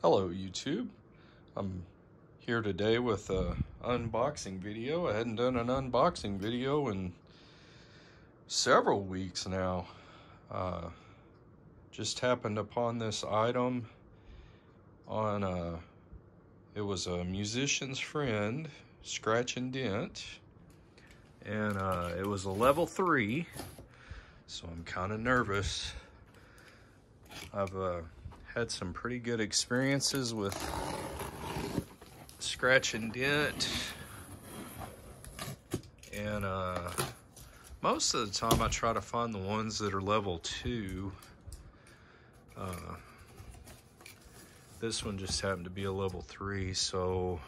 Hello YouTube. I'm here today with a unboxing video. I hadn't done an unboxing video in several weeks now. Uh, just happened upon this item on a, it was a musician's friend, Scratch and Dent. And uh, it was a level three, so I'm kind of nervous. I've uh, had some pretty good experiences with scratch and dent. And uh, most of the time I try to find the ones that are level two. Uh, this one just happened to be a level three, so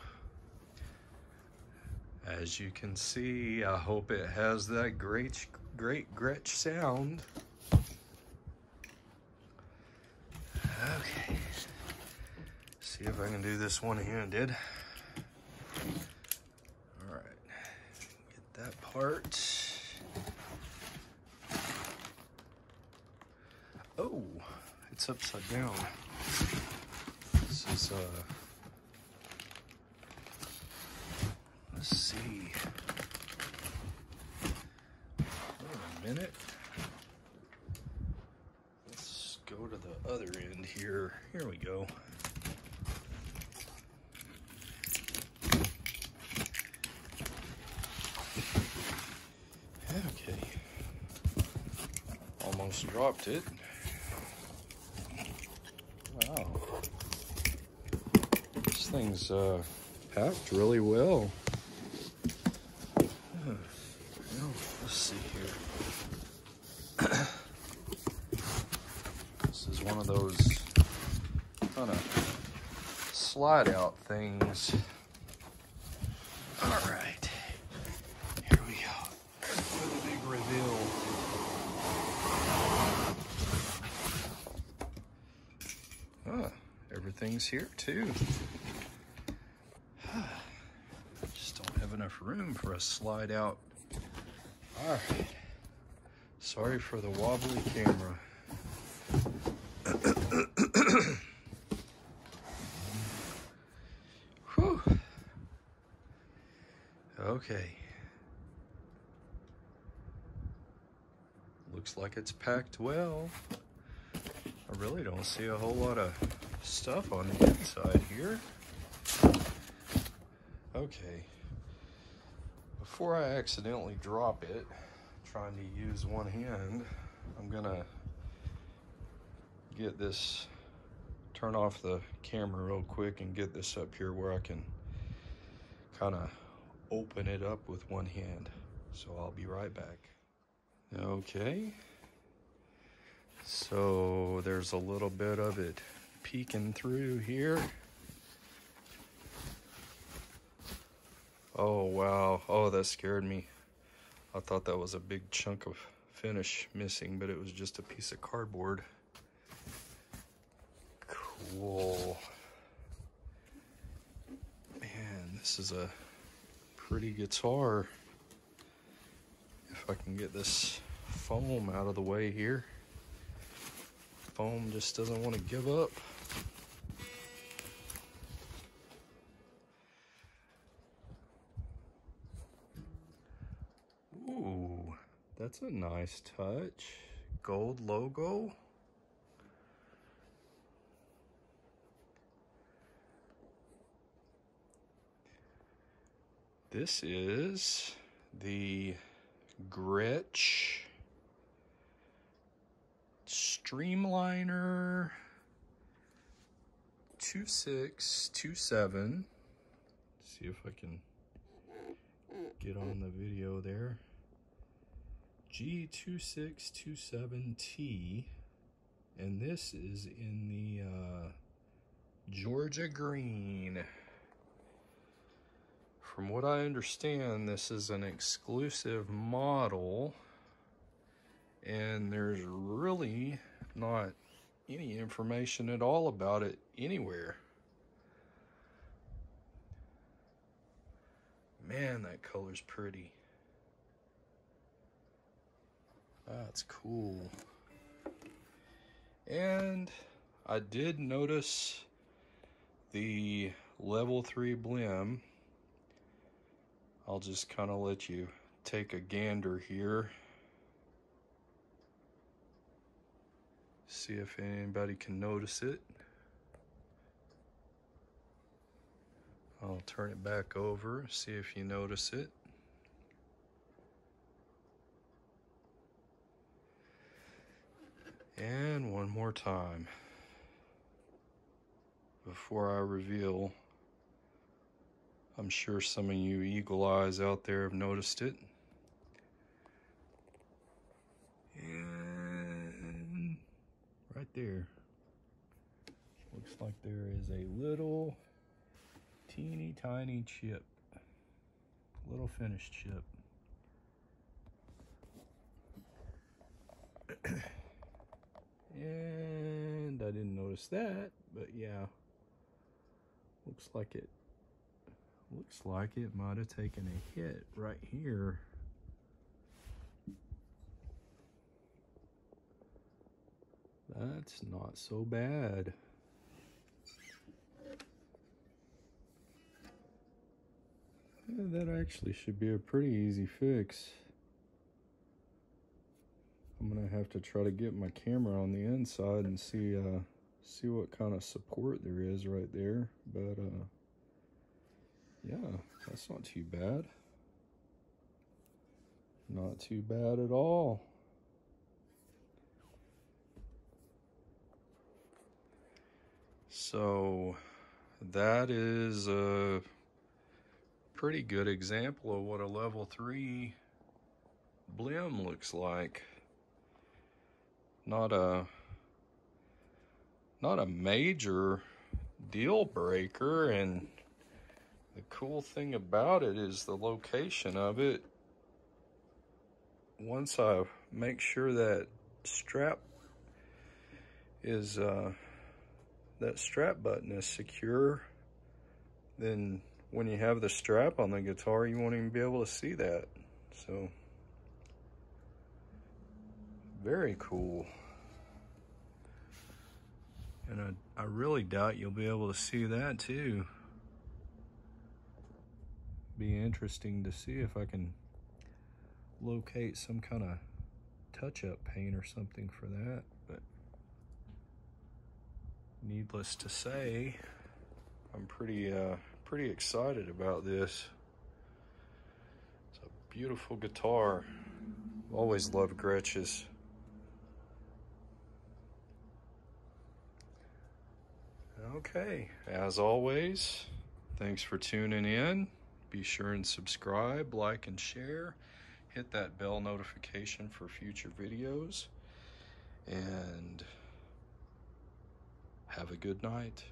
as you can see, I hope it has that great, great Gretsch sound. Okay. See I can do this one-handed. All right. Get that part. Oh, it's upside down. This is, uh, let's see. Wait a minute Let's go to the other end here. Here we go. Okay. Almost dropped it. Wow. This thing's uh, packed really well. Well, let's see here. This is one of those kind of slide out things. All right, here we go. The big reveal. Ah, everything's here too. Just don't have enough room for a slide out. All right. Sorry for the wobbly camera. Whew. Okay. Looks like it's packed well. I really don't see a whole lot of stuff on the inside here. Okay. Before I accidentally drop it, trying to use one hand, I'm gonna get this, turn off the camera real quick and get this up here where I can kind of open it up with one hand. So I'll be right back. Okay. So there's a little bit of it peeking through here. Oh, wow. Oh, that scared me. I thought that was a big chunk of finish missing, but it was just a piece of cardboard. Cool. Man, this is a pretty guitar. If I can get this foam out of the way here. Foam just doesn't want to give up. That's a nice touch. Gold logo. This is the Gretsch Streamliner 2627. See if I can get on the video there. G2627T. And this is in the uh, Georgia Green. From what I understand, this is an exclusive model and there's really not any information at all about it anywhere. Man, that color's pretty. That's cool. And I did notice the level 3 Blem, I'll just kind of let you take a gander here. See if anybody can notice it. I'll turn it back over, see if you notice it. And one more time before I reveal. I'm sure some of you eagle eyes out there have noticed it. And right there, looks like there is a little teeny tiny chip, little finished chip. And I didn't notice that, but yeah, looks like it, looks like it might have taken a hit right here. That's not so bad. Yeah, that actually should be a pretty easy fix. I'm gonna have to try to get my camera on the inside and see uh, see what kind of support there is right there. But uh, yeah, that's not too bad. Not too bad at all. So that is a pretty good example of what a level 3 blem looks like. Not a not a major deal breaker and the cool thing about it is the location of it. Once I make sure that strap is uh, that strap button is secure, then when you have the strap on the guitar, you won't even be able to see that. So, very cool. And I, I really doubt you'll be able to see that too. Be interesting to see if I can locate some kind of touch-up paint or something for that, but needless to say, I'm pretty, uh, pretty excited about this. It's a beautiful guitar. Always loved Gretsch's. Okay, as always, thanks for tuning in. Be sure and subscribe, like, and share. Hit that bell notification for future videos. And have a good night.